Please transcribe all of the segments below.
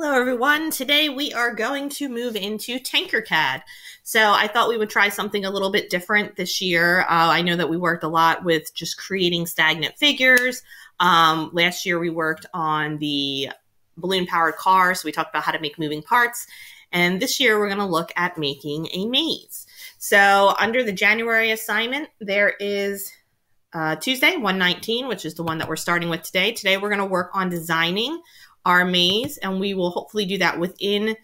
Hello everyone. Today we are going to move into Tinkercad. So I thought we would try something a little bit different this year. Uh, I know that we worked a lot with just creating stagnant figures. Um, last year we worked on the balloon powered car, so we talked about how to make moving parts. And this year we're going to look at making a maze. So under the January assignment, there is uh, Tuesday, 119, which is the one that we're starting with today. Today we're going to work on designing our maze, and we will hopefully do that within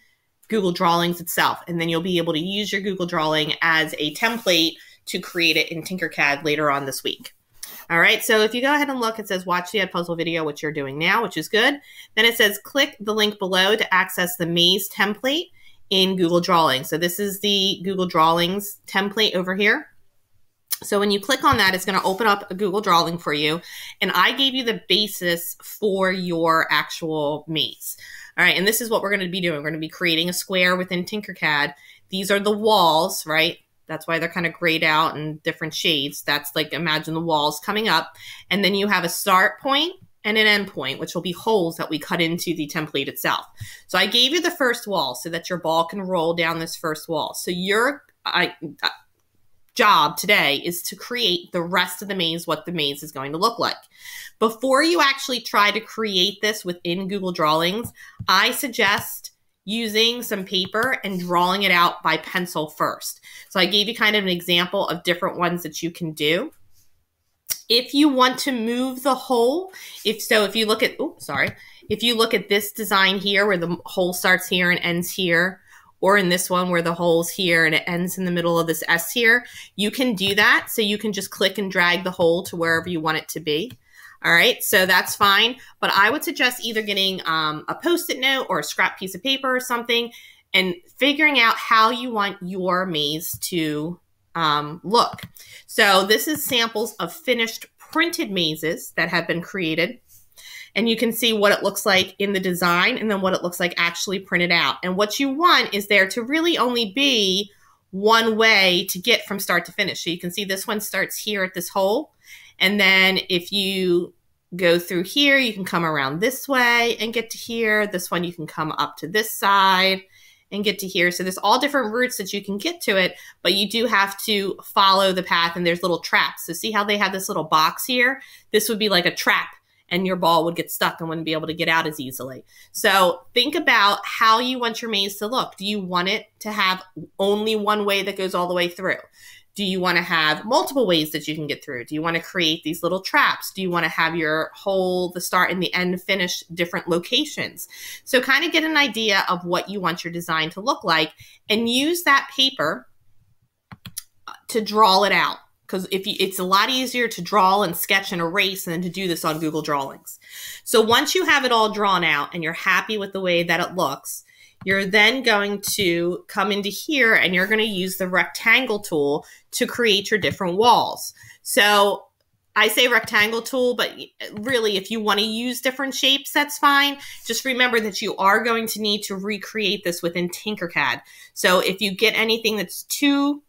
Google Drawings itself. And then you'll be able to use your Google Drawing as a template to create it in Tinkercad later on this week. All right, so if you go ahead and look, it says watch the Edpuzzle video, which you're doing now, which is good. Then it says click the link below to access the maze template in Google Drawings. So this is the Google Drawings template over here. So when you click on that, it's going to open up a Google Drawing for you. And I gave you the basis for your actual maze. All right, and this is what we're going to be doing. We're going to be creating a square within Tinkercad. These are the walls, right? That's why they're kind of grayed out in different shades. That's like, imagine the walls coming up. And then you have a start point and an end point, which will be holes that we cut into the template itself. So I gave you the first wall so that your ball can roll down this first wall. So your I, job today is to create the rest of the maze, what the maze is going to look like. Before you actually try to create this within Google Drawings, I suggest using some paper and drawing it out by pencil first. So I gave you kind of an example of different ones that you can do. If you want to move the hole, if so, if you look at, oh, sorry, if you look at this design here where the hole starts here and ends here, or in this one where the hole's here and it ends in the middle of this S here, you can do that. So you can just click and drag the hole to wherever you want it to be. All right, so that's fine. But I would suggest either getting um, a post-it note or a scrap piece of paper or something and figuring out how you want your maze to um, look. So this is samples of finished printed mazes that have been created and you can see what it looks like in the design and then what it looks like actually printed out. And what you want is there to really only be one way to get from start to finish. So you can see this one starts here at this hole. And then if you go through here, you can come around this way and get to here. This one, you can come up to this side and get to here. So there's all different routes that you can get to it, but you do have to follow the path and there's little traps. So see how they have this little box here? This would be like a trap and your ball would get stuck and wouldn't be able to get out as easily. So think about how you want your maze to look. Do you want it to have only one way that goes all the way through? Do you want to have multiple ways that you can get through? Do you want to create these little traps? Do you want to have your whole, the start and the end finish different locations? So kind of get an idea of what you want your design to look like and use that paper to draw it out because if you, it's a lot easier to draw and sketch and erase than to do this on Google Drawings. So once you have it all drawn out and you're happy with the way that it looks, you're then going to come into here and you're going to use the rectangle tool to create your different walls. So I say rectangle tool, but really, if you want to use different shapes, that's fine. Just remember that you are going to need to recreate this within Tinkercad. So if you get anything that's too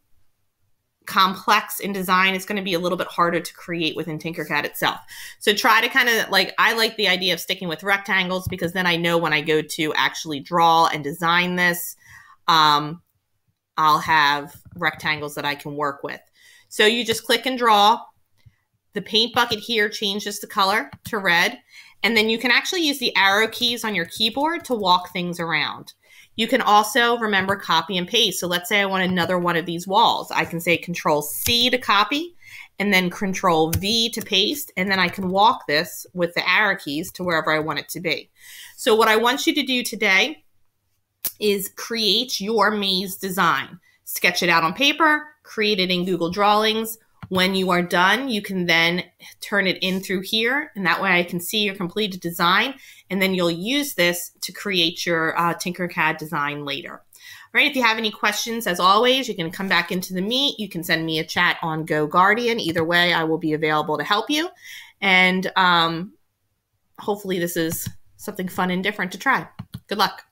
complex in design, it's going to be a little bit harder to create within Tinkercad itself. So try to kind of like, I like the idea of sticking with rectangles because then I know when I go to actually draw and design this, um, I'll have rectangles that I can work with. So you just click and draw. The paint bucket here changes the color to red. And then you can actually use the arrow keys on your keyboard to walk things around. You can also remember copy and paste. So let's say I want another one of these walls. I can say control C to copy and then control V to paste. And then I can walk this with the arrow keys to wherever I want it to be. So what I want you to do today is create your maze design. Sketch it out on paper, create it in Google Drawings, when you are done, you can then turn it in through here, and that way I can see your completed design, and then you'll use this to create your uh, Tinkercad design later. All right, if you have any questions, as always, you can come back into the meet. You can send me a chat on GoGuardian. Either way, I will be available to help you. And um, hopefully this is something fun and different to try. Good luck.